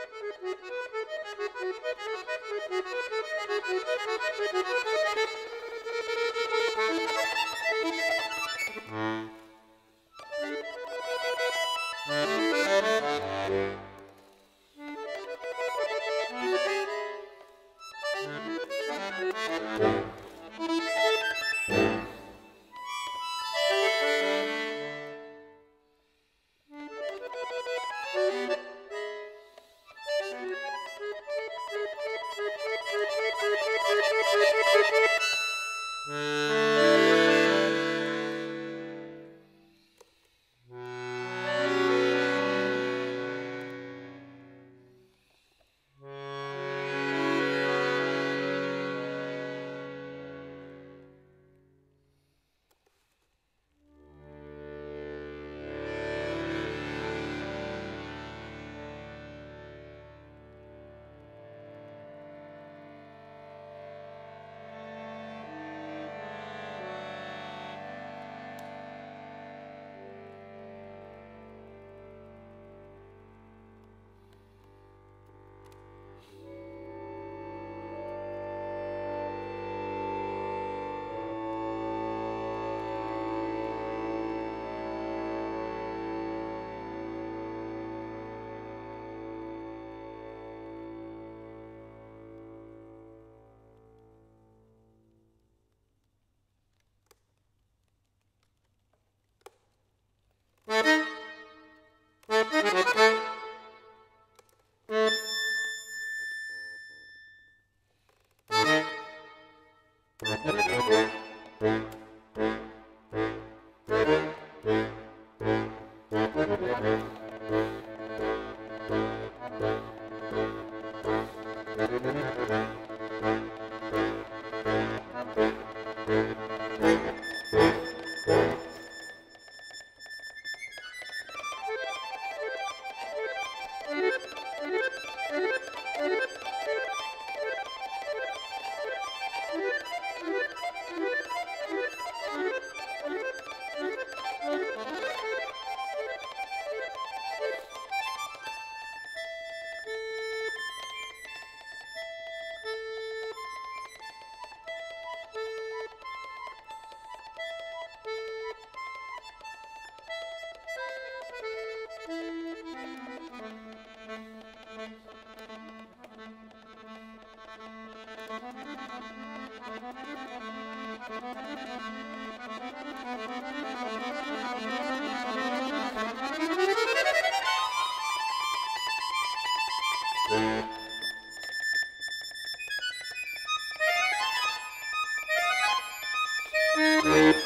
Thank you. Thank you. Thank